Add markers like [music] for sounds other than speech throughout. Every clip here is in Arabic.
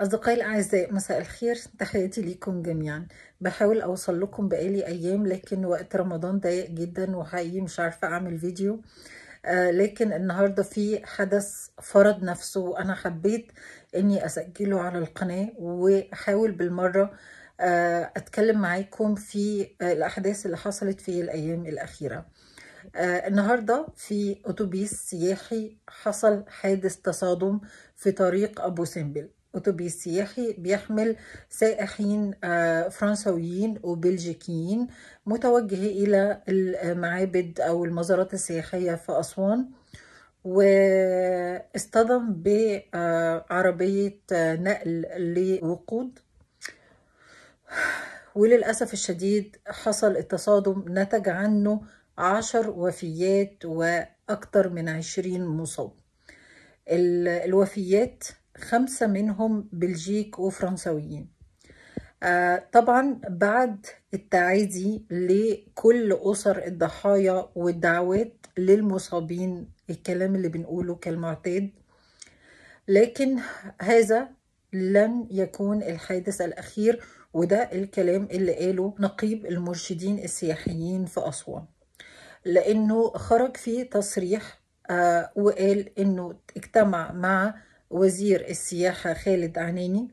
أصدقائي الأعزاء مساء الخير. تحياتي ليكم جميعا. بحاول أوصل لكم بقالي أيام لكن وقت رمضان ضيق جدا وحقيقي مش عارفة أعمل فيديو. آه لكن النهاردة في حدث فرض نفسه وأنا حبيت إني أسجله على القناة وأحاول بالمرة آه أتكلم معاكم في آه الأحداث اللي حصلت في الأيام الأخيرة. آه النهاردة في أتوبيس سياحي حصل حادث تصادم في طريق أبو سمبل. أتوبيس سياحي بيحمل سائحين آه فرنسويين وبلجيكيين متوجه إلى المعابد أو المزارات السياحية في أسوان واصطدم بعربية نقل لوقود. وللأسف الشديد حصل التصادم نتج عنه عشر وفيات وأكثر من عشرين مصاب. الوفيات خمسة منهم بلجيك وفرنسويين آه طبعا بعد التعازي لكل أسر الضحايا والدعوات للمصابين الكلام اللي بنقوله كالمعتاد لكن هذا لن يكون الحادث الأخير وده الكلام اللي قاله نقيب المرشدين السياحيين في أسوان. لأنه خرج في تصريح آه وقال إنه اجتمع مع وزير السياحة خالد عناني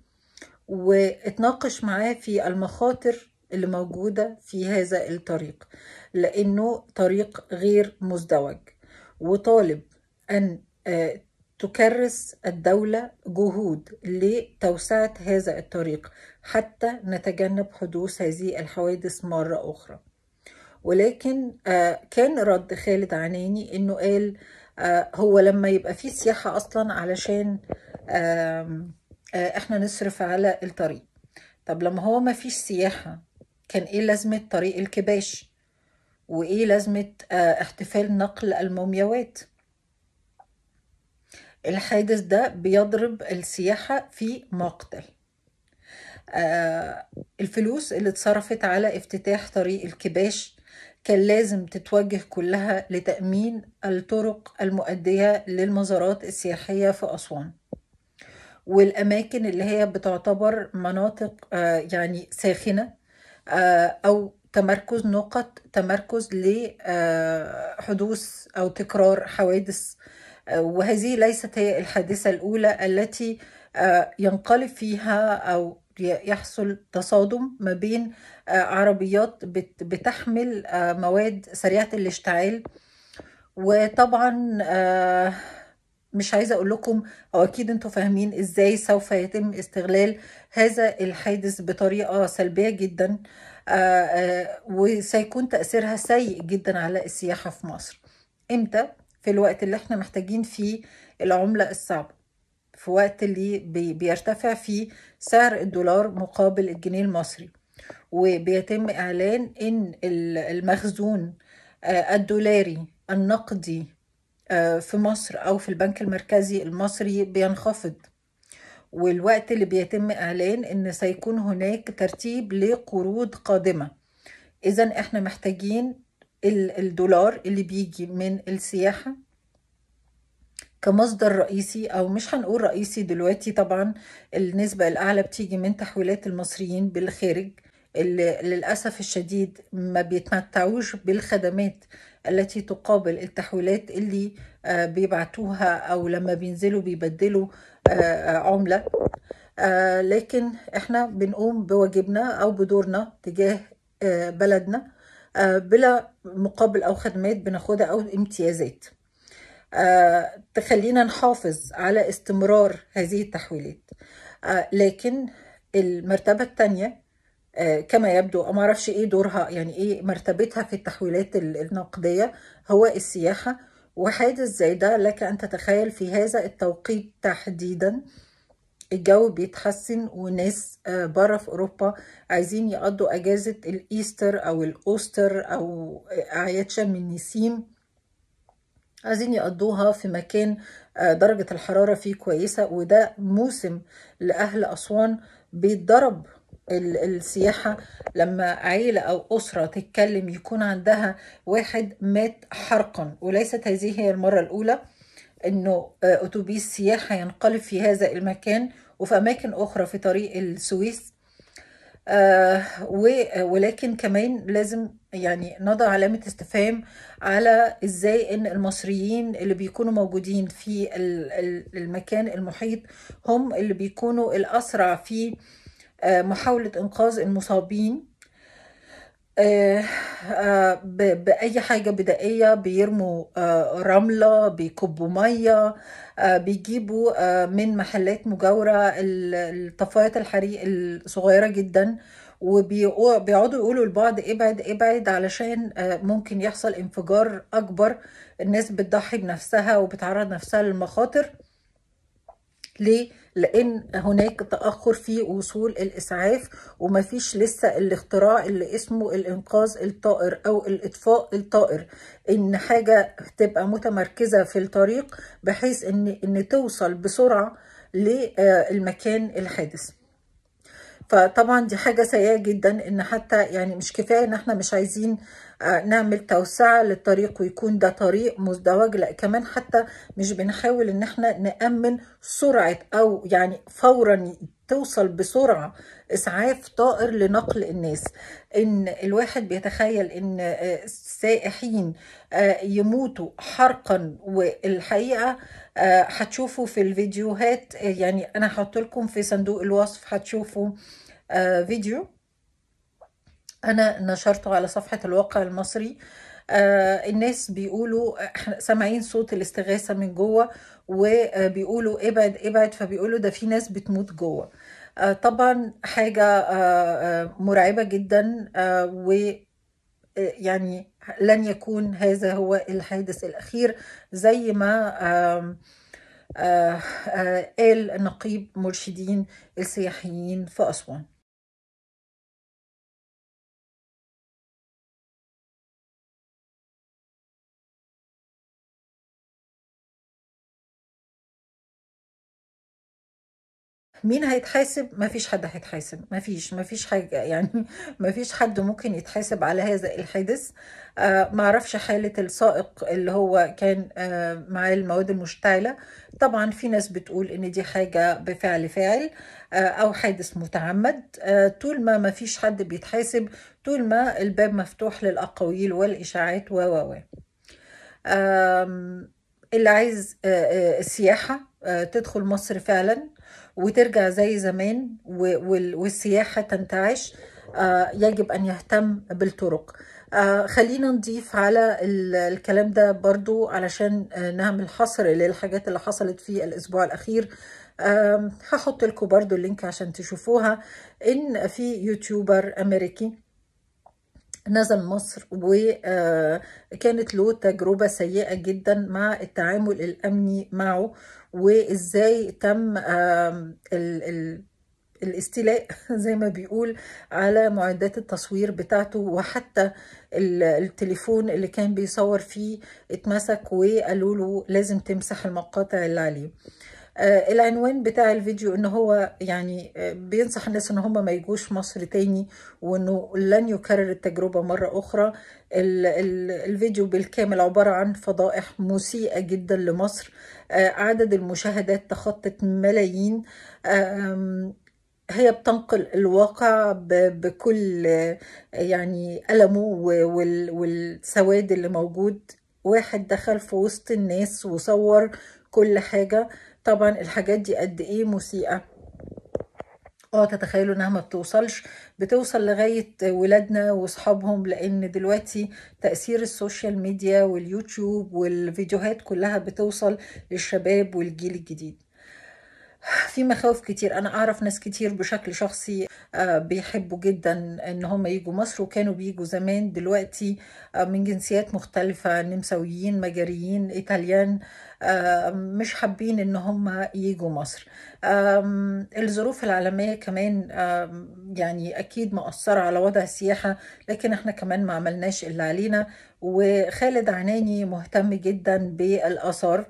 واتناقش معاه في المخاطر اللي موجودة في هذا الطريق لأنه طريق غير مزدوج. وطالب أن تكرس الدولة جهود لتوسعة هذا الطريق حتى نتجنب حدوث هذه الحوادث مرة أخرى. ولكن كان رد خالد عناني إنه قال هو لما يبقى في سياحة أصلا علشان إحنا نصرف على الطريق. طب لما هو ما فيش سياحة كان إيه لازمة طريق الكباش؟ وإيه لازمة احتفال نقل المومياوات؟ الحادث ده بيضرب السياحة في مقتل الفلوس اللي اتصرفت على افتتاح طريق الكباش كان لازم تتوجه كلها لتأمين الطرق المؤدية للمزارات السياحية في أسوان. والأماكن اللي هي بتعتبر مناطق يعني ساخنة أو تمركز نقط تمركز لحدوث أو تكرار حوادث. وهذه ليست هي الحادثة الأولى التي ينقلب فيها أو يحصل تصادم ما بين عربيات بتحمل مواد سريعة الاشتعال. وطبعا مش عايزة أقول لكم أو أكيد أنتوا فاهمين إزاي سوف يتم استغلال هذا الحادث بطريقة سلبية جدا وسيكون تأثيرها سيء جدا على السياحة في مصر. إمتى؟ في الوقت اللي إحنا محتاجين فيه العملة الصعبة. في وقت اللي بيرتفع فيه سعر الدولار مقابل الجنيه المصري. وبيتم إعلان إن المخزون الدولاري النقدي في مصر أو في البنك المركزي المصري بينخفض. والوقت اللي بيتم إعلان إن سيكون هناك ترتيب لقروض قادمة. إذا إحنا محتاجين الدولار اللي بيجي من السياحة كمصدر رئيسي أو مش هنقول رئيسي دلوقتي طبعا النسبة الأعلى بتيجي من تحويلات المصريين بالخارج اللي للأسف الشديد ما بيتمتعوش بالخدمات التي تقابل التحويلات اللي بيبعتوها أو لما بينزلوا بيبدلوا عملة. لكن إحنا بنقوم بواجبنا أو بدورنا تجاه بلدنا بلا مقابل أو خدمات بناخدها أو امتيازات. آه، تخلينا نحافظ على استمرار هذه التحويلات. آه، لكن المرتبة الثانية آه، كما يبدو ما أعرفش إيه دورها يعني إيه مرتبتها في التحويلات النقدية هو السياحة. وحادث زي ده لك أن تتخيل في هذا التوقيت تحديدا الجو بيتحسن وناس بره في أوروبا عايزين يقضوا أجازة الإيستر أو الأوستر أو اعياد شم النسيم عايزين يقضوها في مكان درجة الحرارة فيه كويسة وده موسم لأهل أسوان بيتضرب السياحة. لما عيلة أو أسرة تتكلم يكون عندها واحد مات حرقا وليست هذه هي المرة الأولى أنه أتوبيس سياحة ينقلب في هذا المكان. وفي أماكن أخرى في طريق السويس آه ولكن كمان لازم يعني نضع علامة استفهام على إزاي إن المصريين اللي بيكونوا موجودين في المكان المحيط هم اللي بيكونوا الأسرع في آه محاولة إنقاذ المصابين. آه آه بأي حاجة بدائية بيرموا آه رملة بيكبوا مية بيجيبوا من محلات مجاورة الطفايات الحريق الصغيرة جدا وبيقعدوا يقولوا لبعض ابعد ابعد علشان ممكن يحصل انفجار أكبر الناس بتضحي بنفسها وبتعرض نفسها للمخاطر ليه؟ لأن هناك تأخر في وصول الإسعاف ومفيش لسه الاختراع اللي اسمه الإنقاذ الطائر أو الإطفاء الطائر. إن حاجة تبقى متمركزة في الطريق بحيث إن إن توصل بسرعة للمكان الحادث. فطبعا دي حاجة سيئة جدا إن حتى يعني مش كفاية إن إحنا مش عايزين نعمل توسعة للطريق ويكون ده طريق مزدوج لا كمان حتى مش بنحاول إن إحنا نأمن سرعة أو يعني فورا توصل بسرعة إسعاف طائر لنقل الناس. إن الواحد بيتخيل إن السائحين يموتوا حرقا والحقيقة هتشوفوا في الفيديوهات يعني أنا هحط لكم في صندوق الوصف هتشوفوا فيديو. أنا نشرته على صفحة الواقع المصري. آه الناس بيقولوا سامعين صوت الاستغاثة من جوه وبيقولوا ابعد ابعد فبيقولوا ده في ناس بتموت جوه. آه طبعا حاجة آه مرعبة جدا. و يعني لن يكون هذا هو الحادث الأخير زي ما قال نقيب مرشدين السياحيين في أسوان. مين هيتحاسب؟ ما فيش حد هيتحاسب. ما فيش ما فيش حاجة. [laughs] يعني ما فيش حد ممكن يتحاسب على هذا الحادث. آه ما أعرفش حالة السائق اللي هو كان آه معاه المواد المشتعلة. طبعا في ناس بتقول إن دي حاجة بفعل فاعل آه أو حادث متعمد. طول ما ما فيش حد بيتحاسب طول ما الباب مفتوح للأقاويل والإشاعات و و و. اللي عايز السياحة تدخل مصر فعلا وترجع زي زمان والسياحة تنتعش. يجب أن يهتم بالطرق. خلينا نضيف على الكلام ده برضو علشان نعمل حصر للحاجات اللي حصلت في الأسبوع الأخير. هحط لكم برضو اللينك عشان تشوفوها. إن في يوتيوبر أمريكي نزل مصر وكانت له تجربة سيئة جدا مع التعامل الأمني معه وإزاي تم ال ال الاستيلاء [laughs] زي ما بيقول على معدات التصوير بتاعته وحتى التليفون اللي كان بيصور فيه اتمسك وقالوا له لازم تمسح المقاطع اللي عليه. آه العنوان بتاع الفيديو ان هو يعني آه بينصح الناس إن هم ما يجوش مصر تاني وإنه لن يكرر التجربة مرة أخرى. ال ال الفيديو بالكامل عبارة عن فضائح مسيئة جدا لمصر. آه عدد المشاهدات تخطت ملايين. هي بتنقل الواقع بكل يعني ألمه والسواد اللي موجود. واحد دخل في وسط الناس وصور كل حاجة. طبعا الحاجات دي قد إيه مسيئة. آه تتخيلوا إنها ما بتوصلش بتوصل لغاية ولادنا وأصحابهم لأن دلوقتي تأثير ال social media واليوتيوب والفيديوهات كلها بتوصل للشباب والجيل الجديد. في مخاوف كتير. أنا أعرف ناس كتير بشكل شخصي بيحبوا جدا إن هم يجوا مصر وكانوا بيجوا زمان. دلوقتي من جنسيات مختلفة نمساويين مجريين إيطاليان مش حابين إن هم يجوا مصر. الظروف العالمية كمان يعني أكيد مؤثرة على وضع السياحة لكن إحنا كمان ما عملناش اللي علينا. وخالد عناني مهتم جدا بالآثار.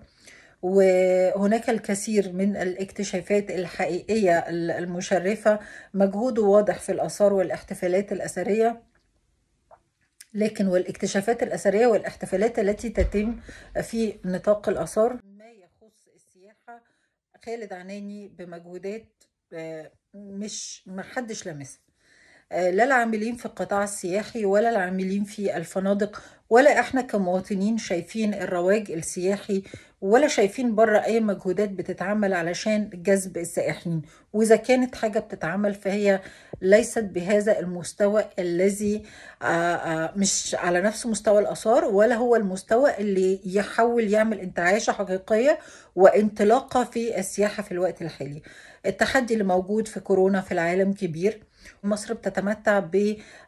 وهناك الكثير من الاكتشافات الحقيقية المشرفة. مجهوده واضح في الآثار والاحتفالات الأثرية لكن والاكتشافات الأثرية والاحتفالات التي تتم في نطاق الآثار ما يخص السياحة خالد عناني بمجهودات آه، مش محدش لامسها آه، لا العاملين في القطاع السياحي ولا العاملين في الفنادق ولا إحنا كمواطنين شايفين الرواج السياحي ولا شايفين بره أي مجهودات بتتعمل علشان جذب السائحين. وإذا كانت حاجة بتتعمل فهي ليست بهذا المستوى الذي آه، آه، مش على نفس مستوى الآثار ولا هو المستوى اللي يحول يعمل انتعاشه حقيقية وانطلاقة في السياحة في الوقت الحالي. التحدي اللي موجود في كورونا في العالم كبير. مصر بتتمتع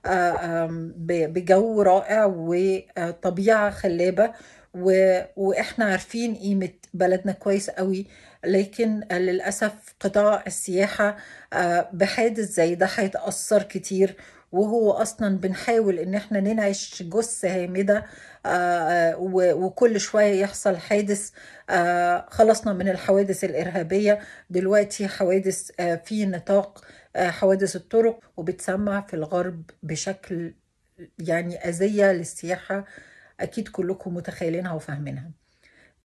آه، بجو رائع وطبيعة خلابة. و- وإحنا عارفين قيمة بلدنا كويس قوي لكن للأسف قطاع السياحة آه، بحادث زي ده هيتأثر كتير وهو أصلا بنحاول إن إحنا ننعش جثة هامدة آه، آه، وكل شوية يحصل حادث خلصنا من الحوادث الإرهابية دلوقتي حوادث في نطاق حوادث الطرق وبتسمع في الغرب بشكل يعني أذية للسياحة أكيد كلكم متخيلينها وفاهمينها